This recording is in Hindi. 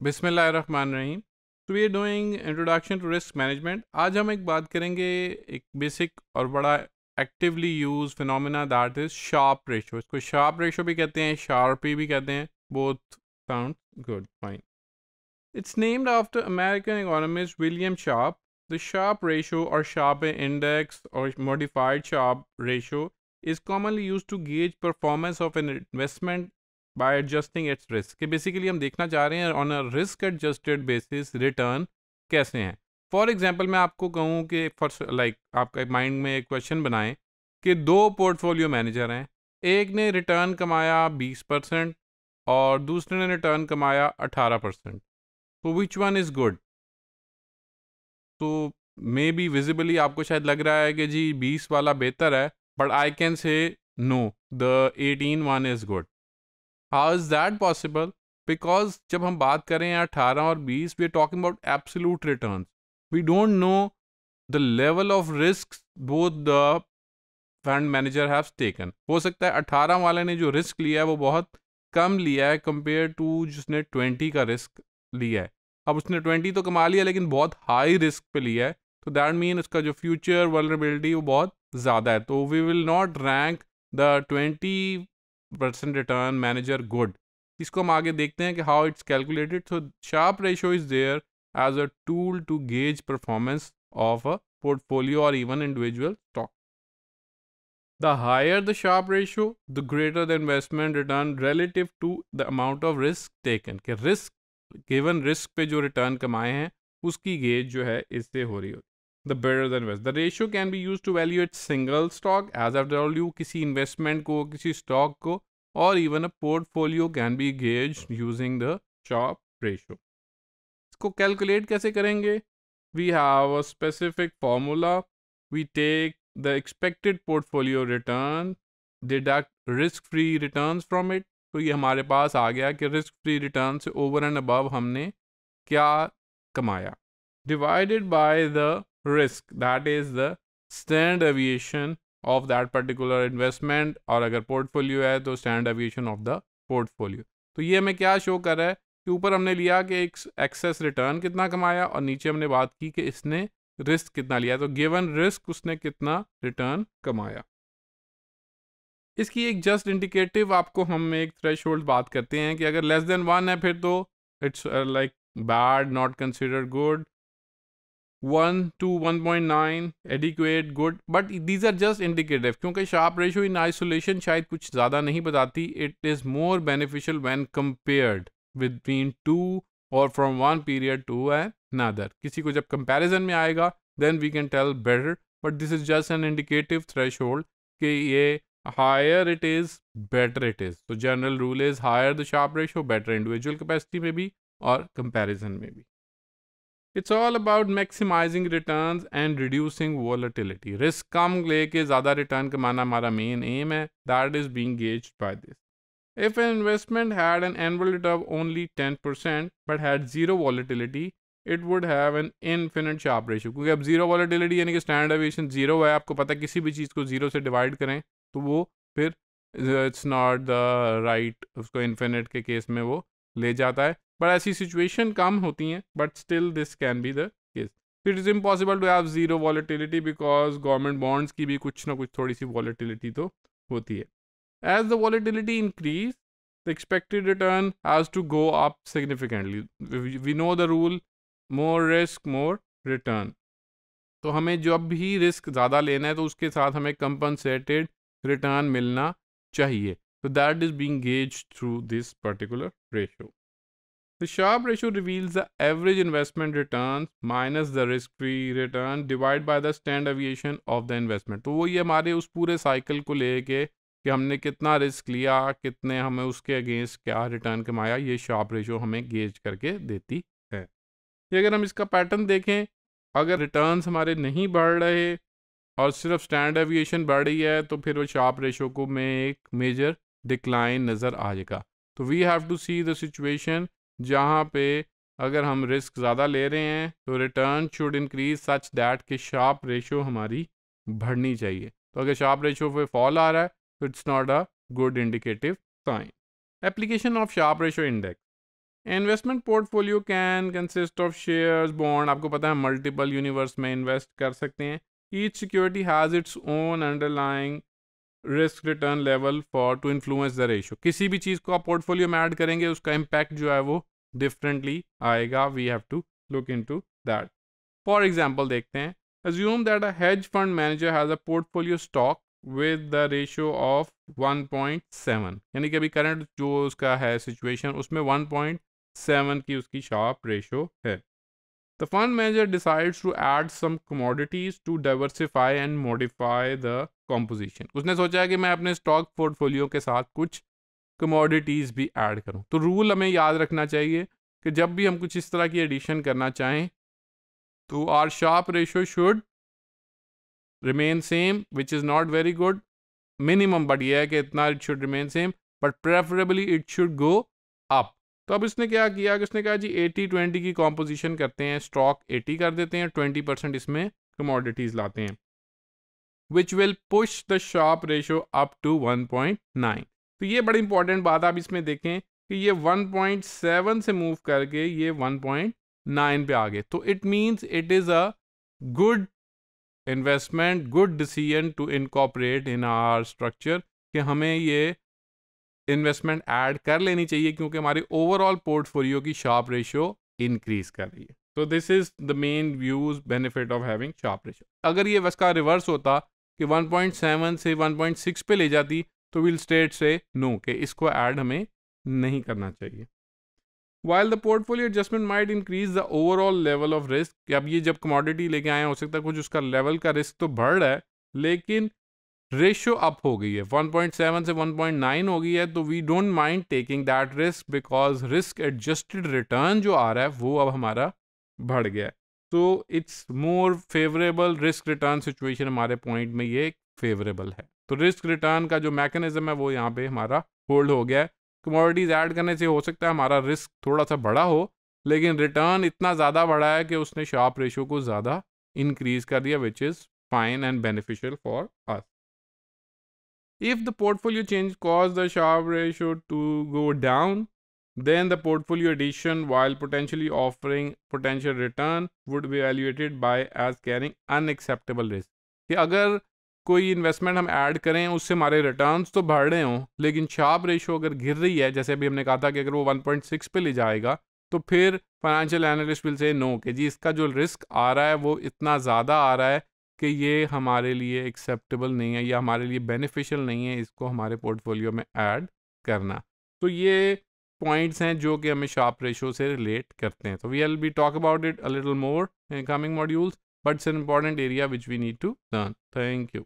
बिस्मिल्लाहिर्रहमानिर्रहीम। तो we are doing introduction to risk management आज हम एक बात करेंगे, एक बेसिक और बड़ा actively use phenomena that is Sharpe ratio इसको शार्प रेशो भी कहते हैं शार्पी भी कहते हैं। Both sound good fine it's named after American economist William Sharpe the Sharpe ratio और शार्प इंडेक्स और modified Sharpe ratio is commonly used to gauge performance of an investment by adjusting its risk. कि बेसिकली हम देखना चाह रहे हैं on a risk adjusted basis return कैसे हैं? फॉर एग्जांपल मैं आपको कहूँ कि फ़र्स्ट लाइक आपका माइंड में एक क्वेश्चन बनाएँ कि दो पोर्टफोलियो मैनेजर हैं। एक ने रिटर्न कमाया 20 परसेंट और दूसरे ने रिटर्न कमाया 18 परसेंट। तो विच वन इज़ गुड तो मे बी विजिबली आपको शायद लग रहा है कि जी 20 वाला बेहतर है but I can say no the 18 one is good. How is that possible because जब हम बात करें 18 और 20 we are talking about absolute return we don't know the level of risk both the fund manager have taken हो सकता है 18 वाले ने जो रिस्क लिया है, वो बहुत कम लिया है कंपेयर टू जिसने 20 का रिस्क लिया है। अब उसने 20 तो कमा लिया, लेकिन बहुत हाई रिस्क पे लिया है। तो दैट मीन उसका जो फ्यूचर वलरेबिलिटी वो बहुत ज़्यादा है। तो we will not rank the twenty percent return manager good इसको हम आगे देखते हैं कि how it's calculated so Sharpe ratio is there as a tool to gauge performance of a portfolio और even individual stock the higher the Sharpe ratio the greater the investment return relative to the amount of risk taken के रिस्क गिवन रिस्क पे जो रिटर्न कमाए हैं, उसकी गेज जो है इससे हो रही होती the better the invest. The ratio can be used to evaluate single stock as I've told you किसी investment को किसी stock को or even a portfolio can be gauged using the Sharpe ratio. इसको calculate कैसे करेंगे We have a specific formula. We take the expected portfolio return, deduct risk-free returns from it. तो ये हमारे पास आ गया कि रिस्क फ्री रिटर्न से ओवर एंड अबव हमने क्या कमाया divided by the risk. That is the standard deviation of that particular investment और अगर पोर्टफोलियो है तो standard deviation of the portfolio तो ये हमें क्या शो कर रहा है? कि ऊपर हमने लिया कि एक एक्सेस रिटर्न कितना कमाया और नीचे हमने बात की कि इसने रिस्क कितना लिया। तो गिवन रिस्क उसने कितना रिटर्न कमाया। इसकी एक जस्ट इंडिकेटिव आपको हम एक थ्रेश बात करते हैं कि अगर लेस देन वन है फिर तो it's like bad not consider good one to one point nine adequate good but these are just indicative क्योंकि शार्प रेशो इन आइसोलेशन शायद कुछ ज़्यादा नहीं बताती। It is more beneficial when compared within two और from one period to another किसी को जब कंपेरिजन में आएगा then we can tell better but this is just an indicative threshold कि ये higher it is better it is तो general rule is higher the sharpe ratio better individual capacity में भी और कंपेरिजन में भी। It's all about maximising return and reducing volatility risk कम लेके ज़्यादा रिटर्न कमाना हमारा मेन एम है. That is being gauge by this If an investment had an annual return of only 10% but had zero volatility, it would have an infinite sharp. क्योंकि अब ज़ीरो वॉलिटिलिटी यानी कि स्टैंडर्ड एविएशन ज़ीरो है आपको पता है किसी भी चीज़ को ज़ीरो से डिवाइड करें तो वो फिर इट्स नॉट द राइट उसको इन्फिनिट के केस में वो ले जाता है। बट ऐसी सिचुएशन कम होती हैं but still this can be the case it is impossible to have zero volatility because government bonds की भी कुछ ना कुछ थोड़ी सी वॉलीटिलिटी तो होती है. As the volatility increase the expected return has to go up significantly we know the rule more risk more return तो हमें जब भी रिस्क ज़्यादा लेना है तो उसके साथ हमें कंपनसेटेड रिटर्न मिलना चाहिए. तो that is being gauge through this particular ratio The Sharpe ratio reveals the average investment returns minus the risk-free return divided by the standard deviation of the investment. तो वो ये हमारे उस पूरे साइकिल को लेके कि हमने कितना रिस्क लिया, कितने हमें उसके अगेंस्ट क्या रिटर्न कमाया, ये शार्प रेशो हमें गेज करके देती है ये अगर हम इसका पैटर्न देखें, अगर रिटर्न्स हमारे नहीं बढ़ रहे और सिर्फ़ स्टैंड एविएशन बढ़ रही है तो फिर वो शार्प रेशो को में एक मेजर डिक्लाइन नज़र आ जाएगा तो we have to see the situation जहाँ पे अगर हम रिस्क ज़्यादा ले रहे हैं तो return should increase such that कि शार्प रेशो हमारी बढ़नी चाहिए। तो अगर शार्प रेशो पे फॉल आ रहा है तो it's not a good indicative sign application of Sharpe ratio index investment portfolio can consist of shares bond आपको पता है मल्टीपल यूनिवर्स में इन्वेस्ट कर सकते हैं। Each security has its own underlying risk return level for to influence the ratio किसी भी चीज़ को आप पोर्टफोलियो में ऐड करेंगे, उसका इम्पैक्ट जो है वो डिफरेंटली आएगा. We have to look into that for example देखते हैं. Assume that a hedge fund manager has a portfolio stock with the ratio of 1.7 यानी कि अभी करंट जो उसका है सिचुएशन उसमें 1.7 की उसकी शार्प रेशो है. The fund manager decides to add some commodities to diversify and modify the composition. उसने सोचा है कि मैं अपने स्टॉक पोर्टफोलियो के साथ कुछ कमोडिटीज़ भी ऐड करूँ तो रूल हमें याद रखना चाहिए कि जब भी हम कुछ इस तरह की एडिशन करना चाहें तो our Sharpe ratio should remain same which is not very good minimum but ये है कि इतना it should remain same but preferably it should go तो अब इसने क्या किया? कि उसने कहा, जी 80 20 की कॉम्पोजिशन करते हैं स्टॉक एटी कर देते हैं 20 परसेंट इसमें कमोडिटीज़ लाते हैं which will push the Sharpe ratio up to 1.9 तो ये बड़ी इंपॉर्टेंट बात आप इसमें देखें कि ये 1.7 से मूव करके ये 1.9 पे आ गए। तो it means it is a good investment good decision to incorporate in our structure कि हमें ये इन्वेस्टमेंट ऐड कर लेनी चाहिए क्योंकि हमारे ओवरऑल पोर्टफोलियो की शार्प रेशियो इंक्रीज कर रही है। तो this is the main views benefit of having Sharpe ratio अगर ये उसका रिवर्स होता कि 1.7 से 1.6 पे ले जाती तो विल स्टेट से नो के इसको ऐड हमें नहीं करना चाहिए। While the portfolio adjustment might increase the overall level of risk अब ये जब कमोडिटी लेके आए हो सकता है कुछ उसका लेवल का रिस्क तो बढ़ रहा है, लेकिन रेशियो अप हो गई है। 1.7 से 1.9 हो गई है तो we don't mind taking that risk because risk adjusted return जो आ रहा है, वो अब हमारा बढ़ गया है। तो it's more favourable risk return situation हमारे पॉइंट में ये फेवरेबल है। तो रिस्क रिटर्न का जो मैकेनिज्म है, वो यहाँ पे हमारा होल्ड हो गया है। कमोडिटीज़ ऐड करने से हो सकता है हमारा रिस्क थोड़ा सा बड़ा हो, लेकिन रिटर्न इतना ज़्यादा बढ़ा है कि उसने शार्प रेशो को ज़्यादा इंक्रीज कर दिया which is fine and beneficial for us If the portfolio change caused the Sharpe ratio to go down, then the portfolio addition, while potentially offering potential return, would be evaluated by as carrying unacceptable risk. कि अगर कोई इन्वेस्टमेंट हम ऐड करें उससे हमारे रिटर्न्स तो बढ़ रहे हों लेकिन शार्प रेशो अगर गिर रही है जैसे अभी हमने कहा था कि अगर वो 1.6 पे ले जाएगा तो फिर financial analyst will say no कि जी इसका जो रिस्क आ रहा है वो इतना ज़्यादा आ रहा है कि ये हमारे लिए एक्सेप्टेबल नहीं है या हमारे लिए बेनिफिशियल नहीं है इसको हमारे पोर्टफोलियो में ऐड करना। तो ये पॉइंट्स हैं जो कि हमें शार्प रेशो से रिलेट करते हैं। तो we'll be talk about it a little more in coming modules but it's an important area which we need to learn thank you